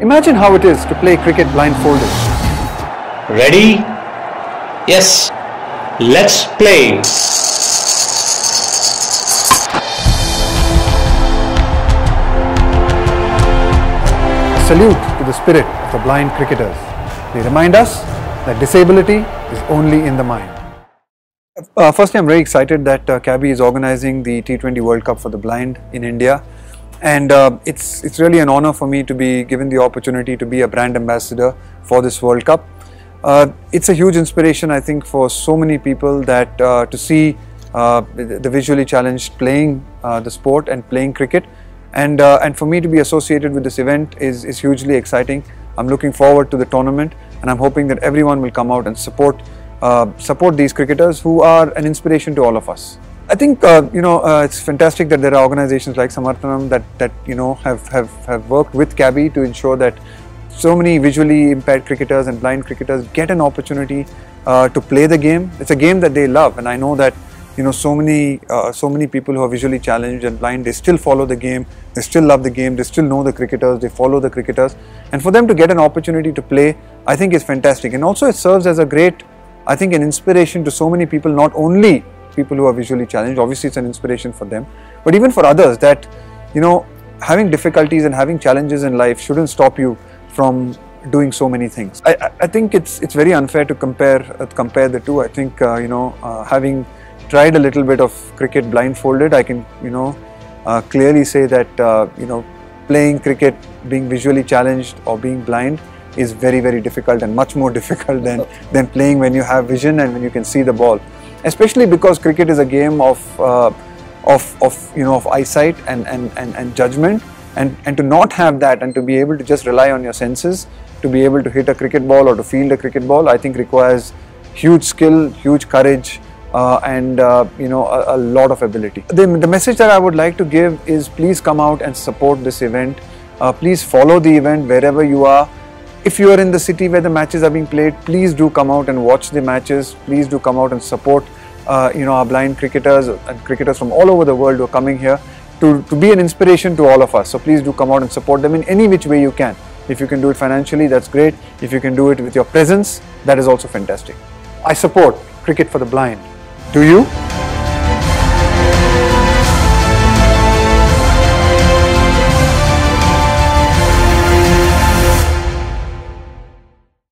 Imagine how it is to play cricket blindfolded. Ready? Yes. Let's play. A Salute to the spirit of the blind cricketers. They remind us that disability is only in the mind. Uh, firstly, I'm very excited that uh, CABI is organizing the T20 World Cup for the blind in India. And uh, it's, it's really an honor for me to be given the opportunity to be a brand ambassador for this World Cup. Uh, it's a huge inspiration, I think, for so many people that uh, to see uh, the, visually challenged playing uh, the sport and playing cricket. And, uh, and for me to be associated with this event is, is hugely exciting. I'm looking forward to the tournament and I'm hoping that everyone will come out and support, support these cricketers who are an inspiration to all of us. I think uh, you know uh, it's fantastic that there are organizations like Samarthanam that that you know have have, have worked with CABI to ensure that so many visually impaired cricketers and blind cricketers get an opportunity uh, to play the game. It's a game that they love, and I know that you know so many uh, so many people who are visually challenged and blind they still follow the game, they still love the game, they still know the cricketers, they follow the cricketers, and for them to get an opportunity to play, I think is fantastic. And also it serves as a great, I think, an inspiration to so many people, not only people who are visually challenged. Obviously, it's an inspiration for them, but even for others that you know having difficulties and having challenges in life shouldn't stop you from doing so many things. I, I think it's it's very unfair to compare uh, compare the two. I think uh, you know uh, having tried a little bit of cricket blindfolded, I can you know uh, clearly say that uh, you know playing cricket, being visually challenged or being blind is very very difficult and much more difficult than than playing when you have vision and when you can see the ball especially because cricket is a game of uh, of, of you know of eyesight and, and, and, and judgment and, and to not have that and to be able to just rely on your senses to be able to hit a cricket ball or to field a cricket ball I think requires huge skill, huge courage uh, and uh, you know a, a, lot of ability. The, the message that I would like to give is please come out and support this event. Uh, please follow the event wherever you are. If you are in the city where the matches are being played, please do come out and watch the matches. Please do come out and support, uh, you know, our blind cricketers and cricketers from all over the world who are coming here to, to be an inspiration to all of us. So please do come out and support them in any which way you can. If you can do it financially, that's great. If you can do it with your presence, that is also fantastic. I support cricket for the blind. Do you?